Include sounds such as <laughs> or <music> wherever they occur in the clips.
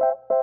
여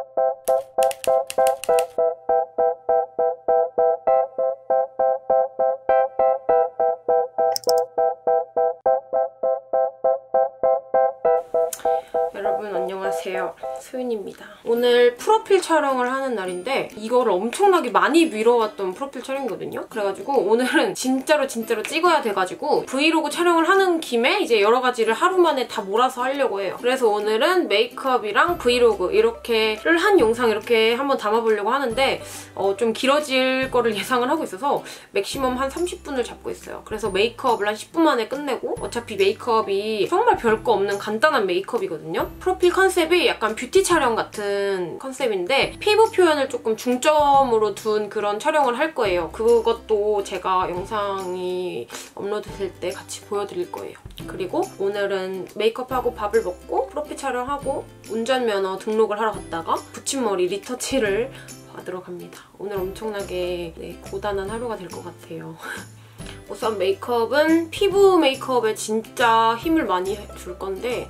소윤입니다. 오늘 프로필 촬영을 하는 날인데 이거를 엄청나게 많이 미뤄왔던 프로필 촬영이거든요. 그래가지고 오늘은 진짜로 진짜로 찍어야 돼가지고 브이로그 촬영을 하는 김에 이제 여러 가지를 하루 만에 다 몰아서 하려고 해요. 그래서 오늘은 메이크업이랑 브이로그 이렇게를 한 영상 이렇게 한번 담아보려고 하는데 어, 좀 길어질 거를 <laughs> 예상을 하고 있어서 maximum 한 30분을 잡고 있어요. 그래서 메이크업을 한 10분 만에 끝내고 어차피 메이크업이 정말 별거 없는 간단한 메이크업이거든요. 프로필 컨셉이 약간 뷰티 촬영 같은 컨셉인데 피부 표현을 조금 중점으로 둔 그런 촬영을 할 거예요. 그것도 제가 영상이 업로드 될 때 같이 보여드릴 거예요. 그리고 오늘은 메이크업하고 밥을 먹고 프로필 촬영하고 운전면허 등록을 하러 갔다가 붙임머리 retouch를 받으러 갑니다. 오늘 엄청나게 네, 고단한 하루가 될 것 같아요. <laughs> 우선 메이크업은 피부 메이크업에 진짜 힘을 많이 줄 건데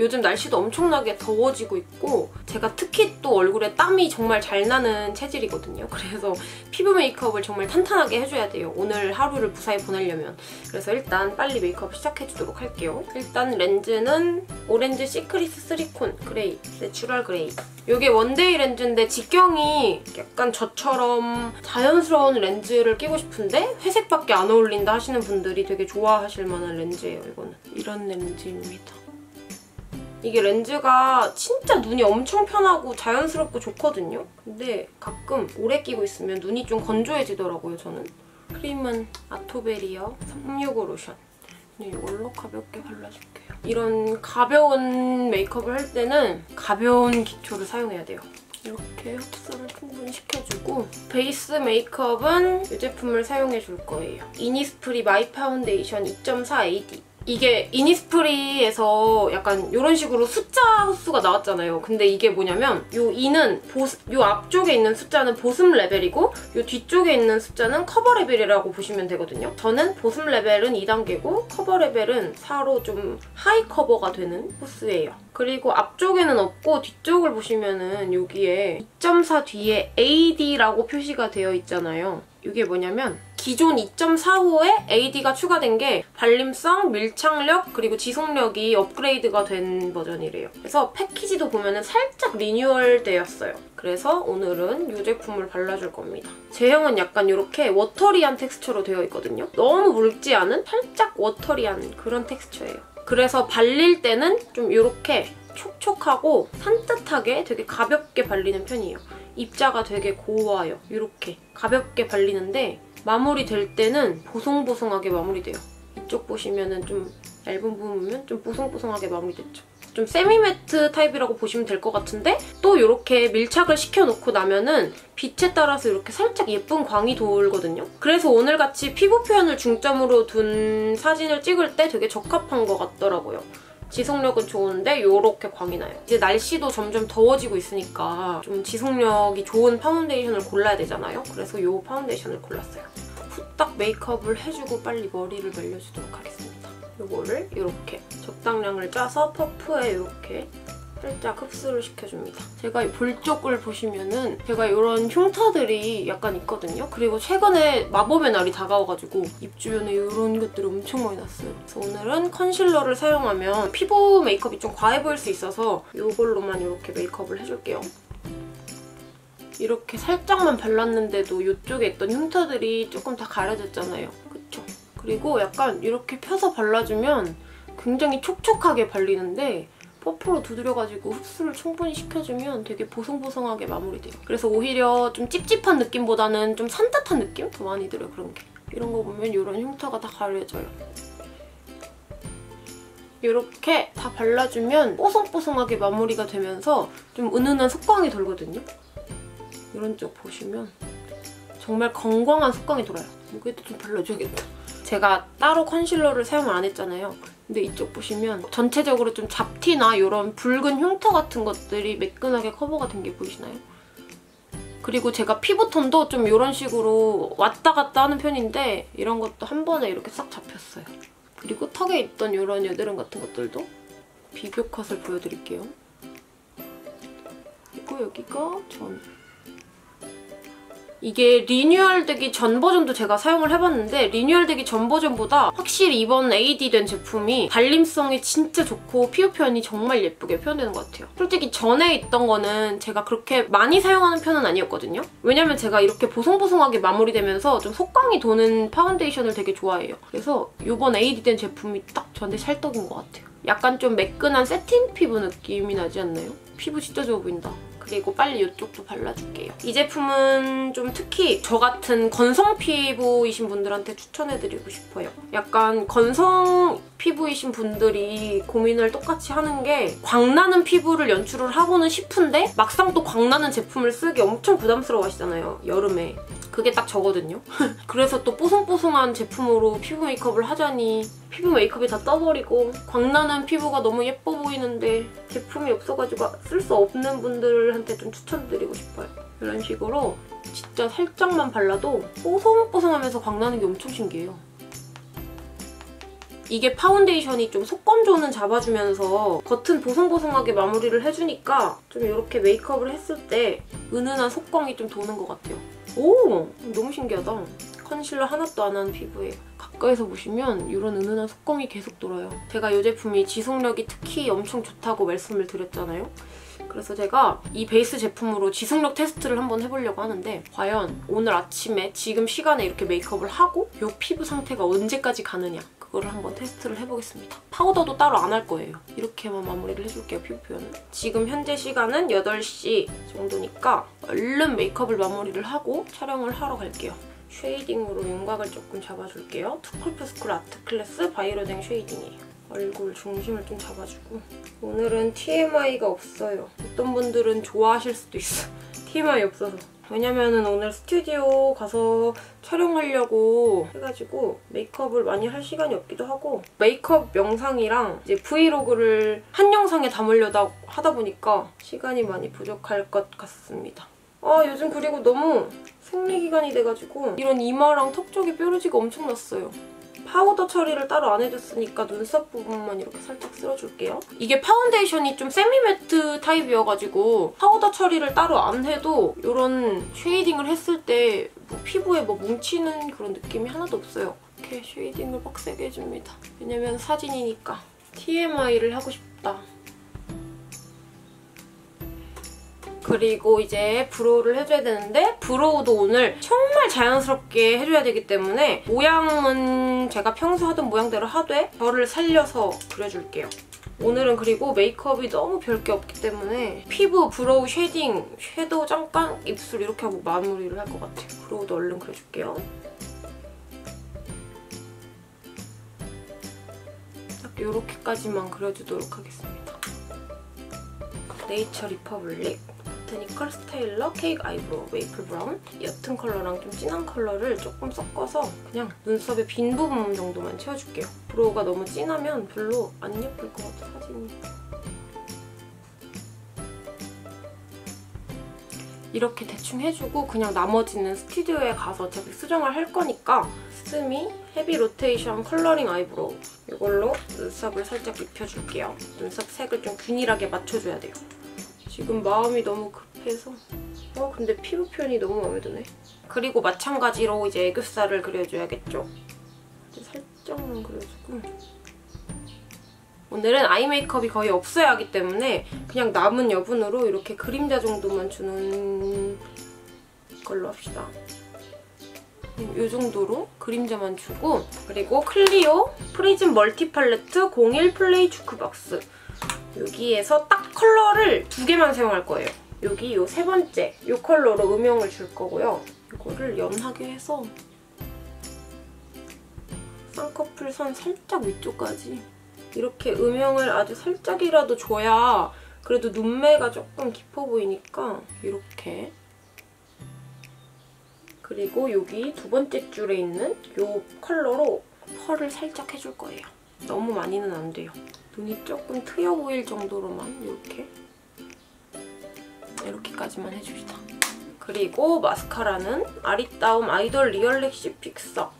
요즘 날씨도 엄청나게 더워지고 있고 제가 특히 또 얼굴에 땀이 정말 잘 나는 체질이거든요. 그래서 피부 메이크업을 정말 탄탄하게 해줘야 돼요. 오늘 하루를 무사히 보내려면. 그래서 일단 빨리 메이크업 시작해주도록 할게요. 일단 렌즈는 오렌즈 시크리스 쓰리콘 gray, natural gray. 이게 one day 렌즈인데 직경이 약간 저처럼 자연스러운 렌즈를 끼고 싶은데 회색밖에 안 어울린다 하시는 분들이 되게 좋아하실 만한 렌즈예요, 이거는. 이런 렌즈입니다. 이게 렌즈가 진짜 눈이 엄청 편하고 자연스럽고 좋거든요. 근데 가끔 오래 끼고 있으면 눈이 좀 건조해지더라고요, 저는. 크림은 아토베리어 365 로션. 이걸로 가볍게 발라줄게요. 이런 가벼운 메이크업을 할 때는 가벼운 기초를 사용해야 돼요. 이렇게 흡수를 충분히 시켜주고 베이스 메이크업은 이 제품을 사용해 줄 거예요. 이니스프리 마이 파운데이션 2.4 AD 이게 이니스프리에서 약간 이런 식으로 숫자 호수가 나왔잖아요. 근데 이게 뭐냐면 요 2는 보스, 요 앞쪽에 있는 숫자는 보습 레벨이고 요 뒤쪽에 있는 숫자는 커버 레벨이라고 보시면 되거든요. 저는 보습 레벨은 2단계고 커버 레벨은 4로 좀 high cover가 되는 호수예요. 그리고 앞쪽에는 없고 뒤쪽을 보시면은 여기에 2.4 뒤에 AD라고 표시가 되어 있잖아요. 이게 뭐냐면 기존 2.45에 AD가 추가된 게 발림성, 밀착력, 그리고 지속력이 업그레이드가 된 버전이래요. 그래서 패키지도 보면 살짝 리뉴얼 되었어요. 그래서 오늘은 이 제품을 발라줄 겁니다. 제형은 약간 이렇게 watery한 texture로 되어 있거든요. 너무 묽지 않은 살짝 watery한 그런 texture예요. 그래서 발릴 때는 좀 이렇게 촉촉하고 산뜻하게 되게 가볍게 발리는 편이에요. 입자가 되게 고와요. 이렇게 가볍게 발리는데 마무리 될 때는 보송보송하게 마무리돼요. 이쪽 보시면은 좀 얇은 부분은 좀 보송보송하게 마무리됐죠. 좀 semi-matte 타입이라고 보시면 될 것 같은데 또 이렇게 밀착을 시켜놓고 나면은 빛에 따라서 이렇게 살짝 예쁜 광이 돌거든요. 그래서 오늘같이 피부 표현을 중점으로 둔 사진을 찍을 때 되게 적합한 것 같더라고요. 지속력은 좋은데 이렇게 광이 나요. 이제 날씨도 점점 더워지고 있으니까 좀 지속력이 좋은 파운데이션을 골라야 되잖아요. 그래서 이 파운데이션을 골랐어요. 후딱 메이크업을 해주고 빨리 머리를 말려주도록 하겠습니다. 이거를 이렇게 적당량을 짜서 퍼프에 이렇게 살짝 흡수를 시켜줍니다. 제가 볼 쪽을 보시면은 제가 이런 흉터들이 약간 있거든요. 그리고 최근에 마법의 날이 다가와가지고 입 주변에 이런 것들이 엄청 많이 났어요. 그래서 오늘은 컨실러를 사용하면 피부 메이크업이 좀 과해 보일 수 있어서 이걸로만 이렇게 메이크업을 해줄게요. 이렇게 살짝만 발랐는데도 이쪽에 있던 흉터들이 조금 다 가려졌잖아요. 그쵸? 그리고 약간 이렇게 펴서 발라주면 굉장히 촉촉하게 발리는데 퍼프로 두드려가지고 흡수를 충분히 시켜주면 되게 보송보송하게 마무리돼요. 그래서 오히려 좀 찝찝한 느낌보다는 좀 산뜻한 느낌? 더 많이 들어요, 그런 게. 이런 거 보면 이런 흉터가 다 가려져요. 이렇게 다 발라주면 뽀송뽀송하게 마무리가 되면서 좀 은은한 속광이 돌거든요. 이런 쪽 보시면 정말 건강한 속광이 돌아요. 여기도 좀 발라줘야겠다. 제가 따로 컨실러를 사용을 안 했잖아요. 근데 이쪽 보시면 전체적으로 좀 잡티나 이런 붉은 흉터 같은 것들이 매끈하게 커버가 된 게 보이시나요? 그리고 제가 피부톤도 좀 이런 식으로 왔다 갔다 하는 편인데 이런 것도 한 번에 이렇게 싹 잡혔어요. 그리고 턱에 있던 이런 여드름 같은 것들도 비교 컷을 보여드릴게요. 그리고 여기가 전. 이게 리뉴얼 되기 전 버전도 제가 사용을 해봤는데 리뉴얼 되기 전 버전보다 확실히 이번 AD 된 제품이 발림성이 진짜 좋고 피부 표현이 정말 예쁘게 표현되는 것 같아요. 솔직히 전에 있던 거는 제가 그렇게 많이 사용하는 편은 아니었거든요. 왜냐면 제가 이렇게 보송보송하게 마무리되면서 좀 속광이 도는 파운데이션을 되게 좋아해요. 그래서 이번 AD 된 제품이 딱 저한테 찰떡인 것 같아요. 약간 좀 매끈한 새틴 피부 느낌이 나지 않나요? 피부 진짜 좋아 보인다. 그리고 빨리 이쪽도 발라줄게요. 이 제품은 좀 특히 저 같은 건성 피부이신 분들한테 추천해드리고 싶어요. 약간 건성 피부이신 분들이 고민을 똑같이 하는 게 광나는 피부를 연출을 하고는 싶은데 막상 또 광나는 제품을 쓰기 엄청 부담스러워 하시잖아요. 여름에. 그게 딱 저거든요. <laughs> 그래서 또 뽀송뽀송한 제품으로 피부 메이크업을 하자니 피부 메이크업이 다 떠버리고 광나는 피부가 너무 예뻐 보이는데 제품이 없어가지고 쓸 수 없는 분들한테 좀 추천드리고 싶어요. 이런 식으로 진짜 살짝만 발라도 뽀송뽀송하면서 광나는 게 엄청 신기해요. 이게 파운데이션이 좀 속건조는 잡아주면서 겉은 보송보송하게 마무리를 해주니까 좀 이렇게 메이크업을 했을 때 은은한 속광이 좀 도는 것 같아요. 오! 너무 신기하다. 컨실러 하나도 안 한 피부에 가까이서 보시면 이런 은은한 속광이 계속 돌아요. 제가 이 제품이 지속력이 특히 엄청 좋다고 말씀을 드렸잖아요. 그래서 제가 이 베이스 제품으로 지속력 테스트를 한번 해보려고 하는데 과연 오늘 아침에 지금 시간에 이렇게 메이크업을 하고 이 피부 상태가 언제까지 가느냐 그거를 한번 테스트를 해보겠습니다. 파우더도 따로 안 할 거예요. 이렇게만 마무리를 해줄게요, 피부 표현은. 지금 현재 시간은 8시 정도니까 얼른 메이크업을 마무리를 하고 촬영을 하러 갈게요. shading으로 윤곽을 조금 잡아줄게요. 투쿨프스쿨 아트클래스 바이로댕 shading이에요. 얼굴 중심을 좀 잡아주고 오늘은 TMI가 없어요. 어떤 분들은 좋아하실 수도 있어. <laughs> TMI 없어서. 왜냐면은 오늘 스튜디오 가서 촬영하려고 해가지고 메이크업을 많이 할 시간이 없기도 하고 메이크업 영상이랑 이제 브이로그를 한 영상에 담으려다 하다 보니까 시간이 많이 부족할 것 같습니다. 아 요즘 그리고 너무 생리기간이 돼가지고 이런 이마랑 턱 쪽에 뾰루지가 엄청 났어요. 파우더 처리를 따로 안 해줬으니까 눈썹 부분만 이렇게 살짝 쓸어줄게요. 이게 파운데이션이 좀 semi-matte 타입이어가지고 파우더 처리를 따로 안 해도 이런 shading을 했을 때 뭐 피부에 뭐 뭉치는 그런 느낌이 하나도 없어요. 이렇게 shading을 빡세게 해줍니다. 왜냐면 사진이니까. TMI를 하고 싶다. 그리고 이제 brow를 해줘야 되는데 brow도 오늘 정말 자연스럽게 해줘야 되기 때문에 모양은 제가 평소 하던 모양대로 하되 결을 살려서 그려줄게요. 오늘은 그리고 메이크업이 너무 별게 없기 때문에 피부, brow, shading, 섀도우 잠깐, 입술 이렇게 하고 마무리를 할 것 같아요. brow도 얼른 그려줄게요. 딱 이렇게까지만 그려주도록 하겠습니다. 네이처 리퍼블릭 보테니컬 스타일러 케이크 아이브로우 메이플 브라운 옅은 컬러랑 좀 진한 컬러를 조금 섞어서 그냥 눈썹의 빈 부분 정도만 채워줄게요. brow가 너무 진하면 별로 안 예쁠 것 같아, 사진이. 이렇게 대충 해주고 그냥 나머지는 스튜디오에 가서 어차피 수정을 할 거니까 키스미 헤비 로테이션 컬러링 아이브로우 이걸로 눈썹을 살짝 입혀줄게요. 눈썹 색을 좀 균일하게 맞춰줘야 돼요. 지금 마음이 너무 급해서 어 근데 피부 표현이 너무 마음에 드네. 그리고 마찬가지로 이제 애교살을 그려줘야겠죠. 이제 살짝만 그려주고 오늘은 eye 메이크업이 거의 없어야 하기 때문에 그냥 남은 여분으로 이렇게 그림자 정도만 주는 걸로 합시다. 이 정도로 그림자만 주고 그리고 클리오 프리즘 멀티 팔레트 01 플레이 주크박스 여기에서 딱 컬러를 두 개만 사용할 거예요. 여기 이 세 번째 이 컬러로 음영을 줄 거고요. 이거를 연하게 해서 쌍꺼풀 선 살짝 위쪽까지 이렇게 음영을 아주 살짝이라도 줘야 그래도 눈매가 조금 깊어 보이니까 이렇게 그리고 여기 두 번째 줄에 있는 이 컬러로 펄을 살짝 해줄 거예요. 너무 많이는 안 돼요. 눈이 조금 트여 보일 정도로만 이렇게 이렇게까지만 해줍시다. 그리고 마스카라는 아리따움 아이돌 리얼렉시 픽서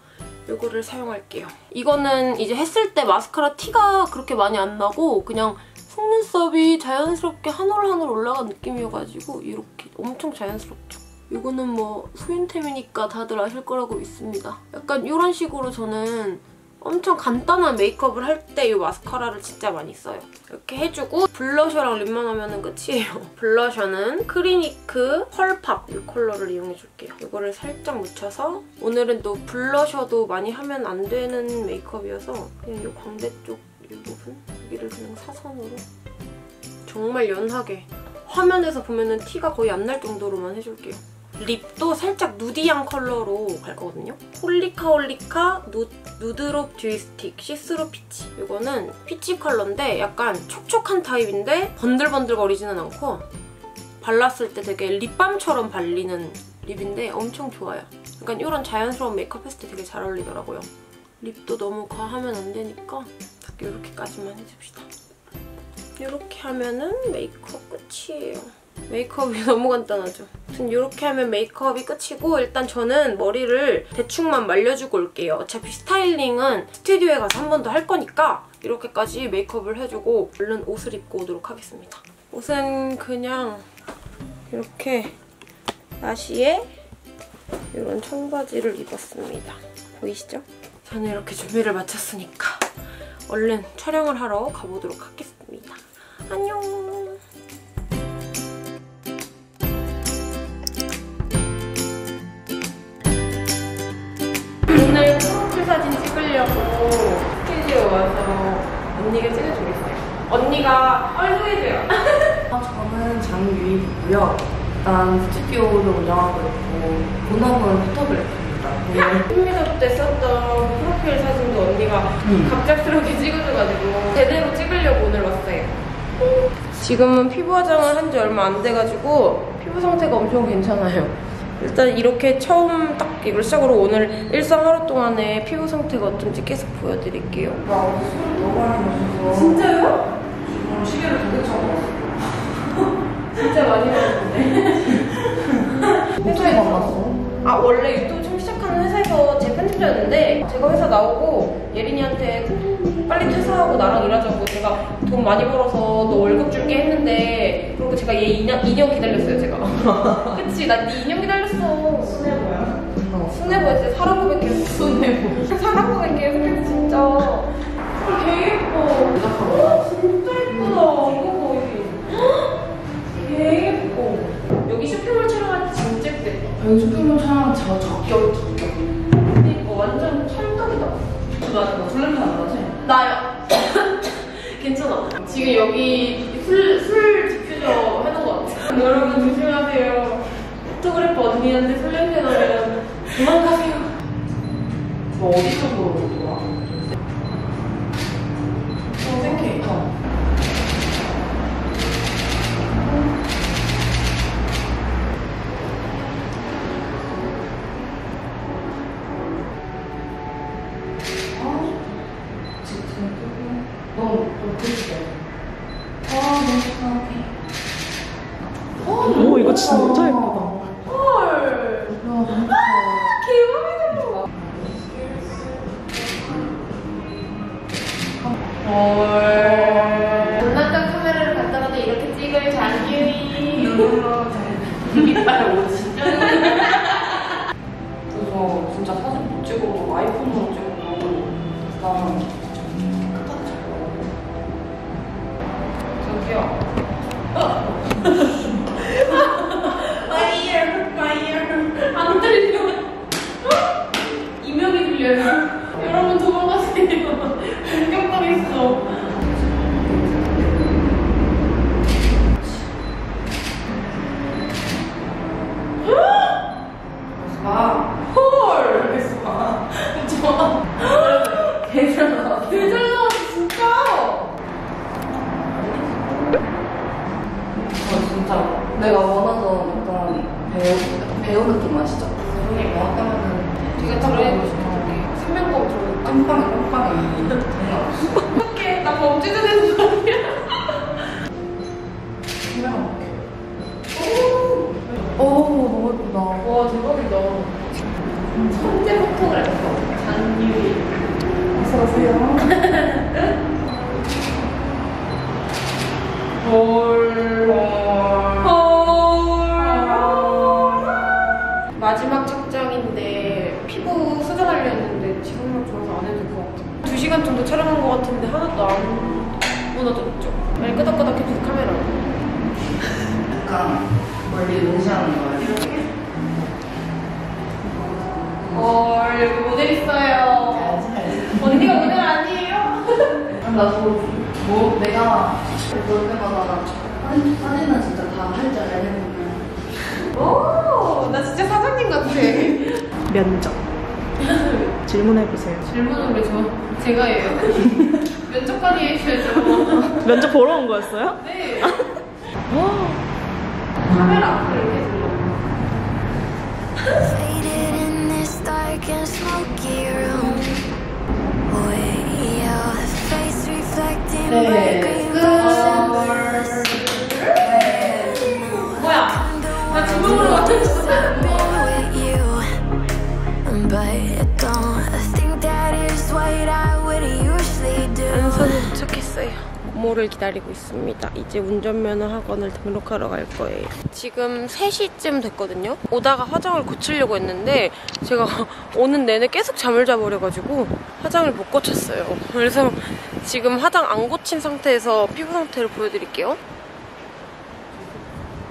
이거를 사용할게요. 이거는 이제 했을 때 마스카라 티가 그렇게 많이 안 나고 그냥 속눈썹 속눈썹이 자연스럽게 한 올 한 올 올라간 느낌이어가지고 이렇게 엄청 자연스럽죠. 이거는 뭐 소윤템이니까 다들 아실 거라고 믿습니다. 약간 이런 식으로 저는 엄청 간단한 메이크업을 할 때 이 마스카라를 진짜 많이 써요. 이렇게 해주고 블러셔랑 lip만 하면 끝이에요. <laughs> 블러셔는 크리니크 펄팝 이 컬러를 이용해줄게요. 이거를 살짝 묻혀서 오늘은 또 블러셔도 많이 하면 안 되는 메이크업이어서 그냥 이 광대 쪽 이 부분 여기를 그냥 사선으로 정말 연하게 화면에서 보면은 티가 거의 안 날 정도로만 해줄게요. lip도 살짝 nudy한 컬러로 갈 거거든요. 홀리카 홀리카 누, 누드롭 듀이 스틱 시스루 피치. 이거는 peach 컬러인데 약간 촉촉한 타입인데 번들번들거리지는 않고 발랐을 때 되게 립밤처럼 발리는 lip인데 엄청 좋아요. 약간 이런 자연스러운 메이크업 했을 때 되게 잘 어울리더라고요. lip도 너무 과하면 안 되니까 딱 이렇게까지만 해줍시다. 이렇게 하면은 메이크업 끝이에요. 메이크업이 <laughs> 너무 간단하죠. 아무튼 이렇게 하면 메이크업이 끝이고 일단 저는 머리를 대충만 말려주고 올게요. 어차피 스타일링은 스튜디오에 가서 한 번 더 할 거니까 이렇게까지 메이크업을 해주고 얼른 옷을 입고 오도록 하겠습니다. 옷은 그냥 이렇게 나시에 이런 청바지를 입었습니다. 보이시죠? 저는 이렇게 준비를 마쳤으니까 얼른 촬영을 하러 가보도록 하겠습니다. 안녕! 찍으려고 스튜디오 와서 언니가 찍어주겠어요. 언니가 얼소해줘요. <laughs> 아, 저는 장유이고요. 일단 스튜디오를 운영하고 있고 본업은 포토그래퍼입니다. 팬미업 때 썼던 프로필 사진도 언니가 갑작스럽게 찍어줘가지고 제대로 찍으려고 오늘 왔어요. 지금은 피부 화장을 한 지 얼마 안 돼가지고 피부 상태가 엄청 괜찮아요. 일단 이렇게 처음 딱 이걸 시작으로 오늘 일상 하루 동안의 피부 상태가 어떤지 계속 보여드릴게요. 어제 술을 너무 많이 마셔서 진짜요? 지금 시계를 두개 왔어요. <laughs> 진짜 많이 먹었는데. <laughs> 어떻게 만났어? 아 원래 유튜브 처음 시작하는 회사에서 제 편집자였는데 제가 회사 나오고 예린이한테 빨리 퇴사하고 나랑 일하자고 제가 돈 많이 벌어서 너 월급 줄게 했는데 그리고 제가 얘 2년, 2년 기다렸어요 제가 <laughs> 그치 나네 2년 기다렸어? 순애보 했어요 사람 고백해서 순애보 사람 고백해서 진짜 아, 되게 예뻐 어, 진짜 예쁘다 이거 거의 되게 예뻐 여기 쇼핑몰 촬영할 때 진짜 예쁘겠다 여기 쇼핑몰 촬영 저 적격 적격. 근데 이거 완전 찰떡이다. 나 이거 술 냄새 안 나지? 나요. 괜찮아. 지금 여기 술, 술 디퓨저 해놓은 것 같아. 여러분 조심하세요. 포토그래퍼 언니한테 술 냄새 나면 도망가세요. 너 어디 쪽으로 돌아? 어. 어. 아, 진짜 너무 너무 크게. 아, 너무 좋다. 오 이거 진짜 예쁘다. 헐. 개맘이다. 헐. 장난감 카메라를 갖다 놔도 이렇게 찍을 옷 진짜. <laughs> 그래서 진짜 사진 못 찍고 아이폰으로 찍고 나 깨끗하게 잘 저기요. My ear, my ear. 안 들려. 이명이 들려요. 여러분 도망가세요. 공격당했어. 봐. 헐. 좋아. 대장 나왔어. 되잘 나왔어 진짜. 저 진짜 내가 원하던 어떤 배우 배우 느낌 아시죠? 그분이 뭐 하면은 되게 딱 그래. 보고 싶어. 생명공 들어. 깜빵이 깜빵이 장난 없어. 어떡해. 나 범죄자 되는 볼게. 오 너무 예쁘다. 와 대박이다. 천재 포토그래퍼 장유리. 어서 오세요. <laughs> 정도 촬영한 것 같은데 하나도 안 무너졌죠? 아니 끄덕끄덕 해서 카메라 약간 멀리 응시하는 거예요. 헐 여기 모델 있어요 언니가 모델 아니에요? 나도 뭐 내가 볼 때마다 사진, 사진은 진짜 다 할 줄 알겠는데 오나 진짜 사장님 같아 면접. <laughs> 질문해보세요. 질문은 왜 저, 제가 해요. <laughs> 면접관이 해주셔야죠. 면접 보러 온 거였어요? 네. <laughs> 카메라 앞으로 이렇게 들려 Faded 고모를 기다리고 있습니다. 이제 운전면허 학원을 등록하러 갈 거예요. 지금 3시쯤 됐거든요. 오다가 화장을 고치려고 했는데 제가 <laughs> 오는 내내 계속 잠을 자버려가지고 화장을 못 고쳤어요. 그래서 지금 화장 안 고친 상태에서 피부 상태를 보여드릴게요.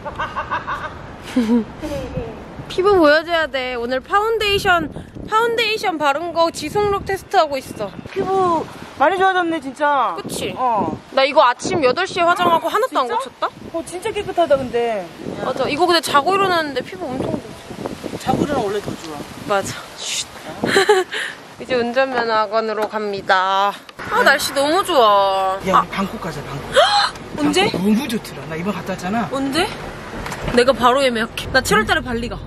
<laughs> 피부 보여줘야 돼. 오늘 파운데이션 파운데이션 바른 거 지속력 테스트하고 있어. 피부 많이 좋아졌네, 진짜. 그치? 어. 나 이거 아침 8시에 화장하고 <gasps> 하나도 안 진짜? 고쳤다? 어, 진짜 깨끗하다, 근데. 맞아. 이거 근데 자고 일어났는데 피부 엄청 좋지. 자구리랑 원래 더 좋아. 맞아. 쉿. <laughs> 이제 운전면허 학원으로 갑니다. 아, 날씨 너무 좋아. 야, 아, 방콕 가자, 방콕. <gasps> 언제? 방콕 너무 좋더라. 나 이번 갔다 왔잖아. 언제? 내가 바로 예매할게. 나 7월달에 발리 가.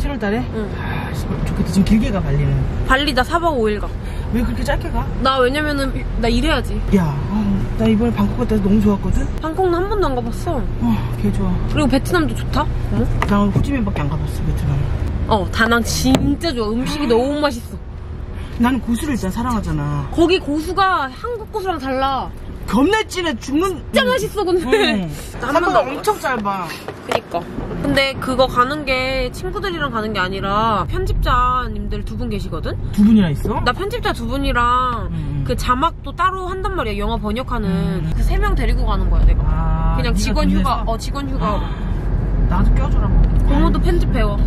7월 달에? 응. 아, 씨발, 좋겠다. 지금 길게 가, 발리는. 발리 나 4박 5일 가. 왜 그렇게 짧게 가? 나 왜냐면은 나 일해야지. 야, 어, 나 이번에 방콕 갔다 와서 너무 좋았거든? 방콕은 한 번도 안 가봤어. 어, 개 좋아. 그리고 베트남도 좋다. 어머? 나 호치민밖에 안 가봤어, 베트남. 어, 다낭 진짜 좋아. 음식이 너무 맛있어. 나는 고수를 일단 사랑하잖아. 거기 고수가 한국 고수랑 달라. 겁나 진해, 죽는. 진짜 맛있어, 근데. <laughs> 번도 안 엄청 짧아. 그니까. 근데 그거 가는 게 친구들이랑 가는 게 아니라 편집자님들 두 분 계시거든? 두 분이나 있어? 나 편집자 두 분이랑 음. 그 자막도 따로 한단 말이야. 영어 번역하는. 그세 명 데리고 가는 거야, 내가. 아, 그냥 직원 돈 휴가? 어, 직원 휴가. 나도 껴주라고. 고모도 편집 배워.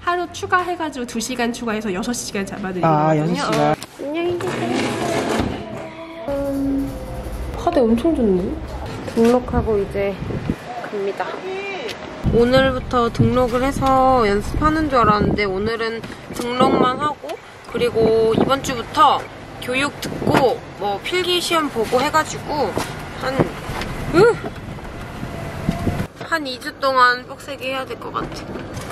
하루 추가해가지고 2시간 추가해서 6시간 잡아드리거든요. 아, 6시간. 안녕히 계세요. 카드 엄청 좋네. 등록하고 이제 갑니다. 오늘부터 등록을 해서 연습하는 줄 알았는데 오늘은 등록만 하고 그리고 이번 주부터 교육 듣고 뭐 필기 시험 보고 해가지고 한 으! 한 2주 동안 빡세게 해야 될 것 같아.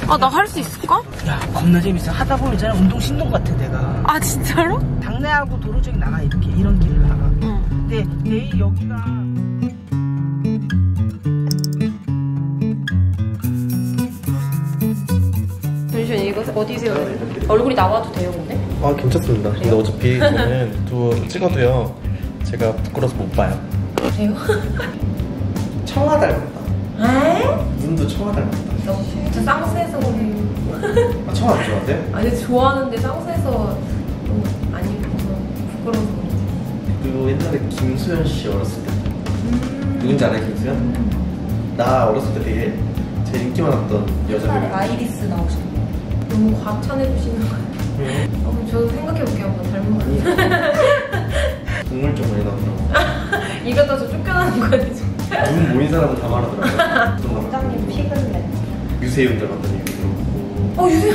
아, 나 할 수 있을까? 야, 겁나 재밌어. 하다 보면 있잖아. 운동 신동 같아, 내가. 아, 진짜로? 당내하고 도로 쪽에 나가, 이렇게. 이런 길을 나가. 응. 근데 내일 여기가. 잠시만, 이거 어디 돼? 얼굴이 나와도 돼요, 근데? 아 괜찮습니다. 근데 어차피 저는 <laughs> 두 찍어도요. 제가 부끄러워서 못 봐요. 그래요? <laughs> 청아 닮았다. 에? 눈도 청아 닮았다. 나 진짜 쌍수해서 그래. 아, 청아 안 좋아하세요? 아니, 좋아하는데 쌍수해서 좀 아니, 부끄러워서 그리고 옛날에 김수현 씨 어렸을 때 누군지 알아요 김수현? 나 어렸을 때 되게 제일 인기 많았던 여자들. 아이리스 나오셨고 너무 과찬해 주시는 거 같아요. 어, 저도 생각해볼게요, 한번 닮은 거. 동물 좀 많이 나오더라고. <laughs> 이러다 저 쫓겨나는 거 아니죠? 눈 모인 사람은 다 말하더라고요. 원장님 내 유세윤 닮았다는 얘기 들었고. 어, 유세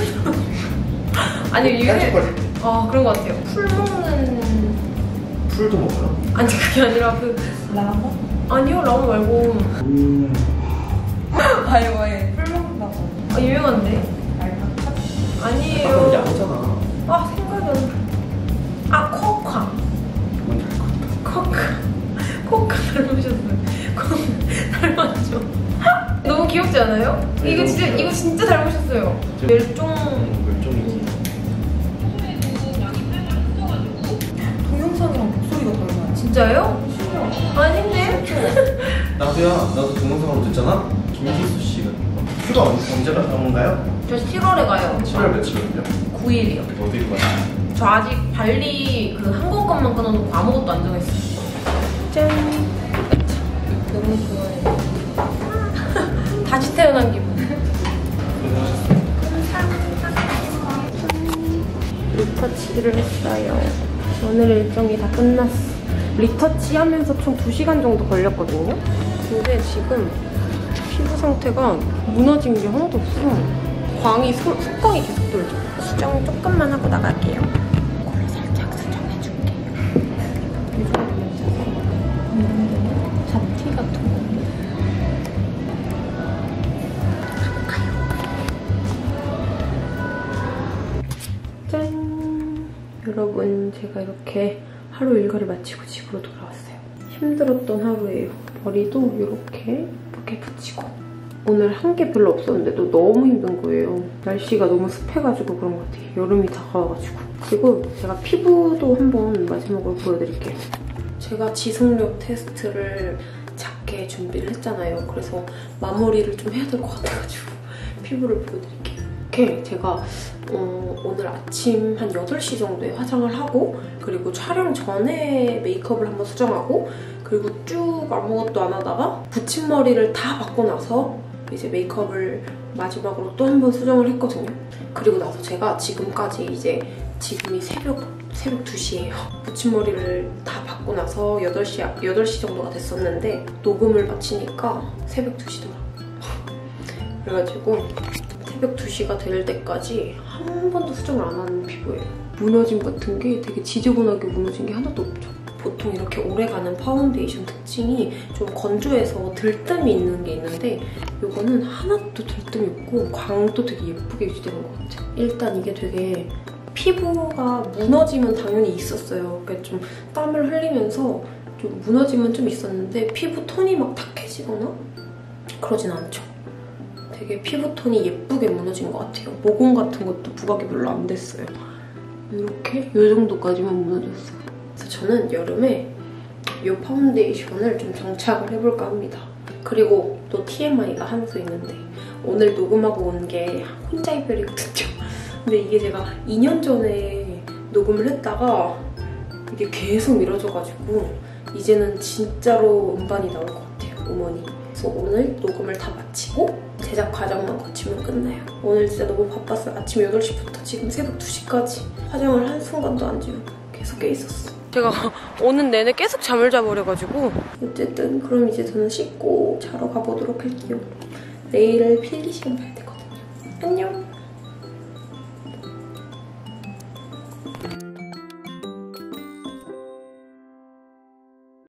아니, 유세. 깜짝거릴 때. 아, 그런 것 같아요. 풀 먹는. 풀도 먹어요? 아니, 그게 아니라 그. 라모? 아니요, 라면 말고. 음. <laughs> 바이오에 풀 먹는다고 아, 유명한데? 알파카? 아니에요. 아, 생각이 안 나. 아, 코카. 뭔지 알것 같아. 코카. 코카 닮으셨어요. 코카 닮았죠? <laughs> 너무 귀엽지 않아요? 네, 이거 진짜. 이거 진짜 닮으셨어요. 저- 멸종. 진짜요? 아닌데? <laughs> 나도야. 나도 동영상으로 듣잖아. 김기수 씨가 휴가 언- 언제 가는가요? 저 7월에 가요. 7월 며칠이요? 9일이요. 어디로 가요? 저 아직 발리 그 항공권만 끊어놓고 아무것도 안 정했어요. 짠. 너무 좋아요. <laughs> 다시 태어난 기분. 리터치를 했어요. 오늘 일정이 다 끝났어. 리터치 하면서 총 2시간 정도 걸렸거든요. 근데 지금 피부 상태가 무너진 게 하나도 없어. 광이, 소, 속광이 계속 돌죠. 수정 조금만 하고 나갈게요. 이걸로 살짝 수정해줄게요. 이 정도면 되고. 잡티 같은 거. 짠! 여러분, 제가 이렇게 하루 일과를 마치고 집으로 돌아왔어요. 힘들었던 하루예요. 머리도 이렇게 예쁘게 붙이고. 오늘 한 게 별로 없었는데도 너무 힘든 거예요. 날씨가 너무 습해가지고 그런 것 같아요. 여름이 다가와가지고. 그리고 제가 피부도 한번 마지막으로 보여드릴게요. 제가 지속력 테스트를 작게 준비를 했잖아요. 그래서 마무리를 좀 해야 될 것 같아가지고 피부를 보여드릴게요. 이렇게 제가 어, 오늘 아침 한 8시 정도에 화장을 하고 그리고 촬영 전에 메이크업을 한번 수정하고 그리고 쭉 아무것도 안 하다가 붙임머리를 다 받고 나서 이제 메이크업을 마지막으로 또 한 번 수정을 했거든요. 그리고 나서 제가 지금까지 이제 지금이 새벽 새벽 2시예요. 붙임머리를 다 받고 나서 8시, 8시 정도가 됐었는데 녹음을 마치니까 새벽 2시더라고요. 그래가지고 새벽 2시가 될 때까지 한 번도 수정을 안 하는 피부예요. 무너짐 같은 게 되게 지저분하게 무너진 게 하나도 없죠. 보통 이렇게 오래가는 파운데이션 특징이 좀 건조해서 들뜸이 있는 게 있는데 이거는 하나도 들뜸이 없고 광도 되게 예쁘게 유지되는 것 같아요. 일단 이게 되게 피부가 무너짐은 당연히 있었어요. 그러니까 좀 땀을 흘리면서 좀 무너짐은 좀 있었는데 피부 톤이 막 탁해지거나 그러진 않죠. 되게 피부톤이 예쁘게 무너진 것 같아요. 모공 같은 것도 부각이 별로 안 됐어요. 이렇게 이 정도까지만 무너졌어요. 그래서 저는 여름에 이 파운데이션을 좀 정착을 해볼까 합니다. 그리고 또 TMI가 더 있는데 오늘 녹음하고 온 게 혼자 이별이거든요. <laughs> 근데 이게 제가 2년 전에 녹음을 했다가 이게 계속 미뤄져가지고 이제는 진짜로 음반이 나올 것 같아요, 음원이. 그래서 오늘 녹음을 다 마치고 제작 과정만 거치면 끝나요. 오늘 진짜 너무 바빴어요. 아침 8시부터 지금 새벽 2시까지 화장을 한순간도 안 지우고 계속 깨 있었어. 제가 오는 내내 계속 잠을 자버려가지고 어쨌든 그럼 이제 저는 씻고 자러 가보도록 할게요. 내일을 필기 시험 봐야 돼.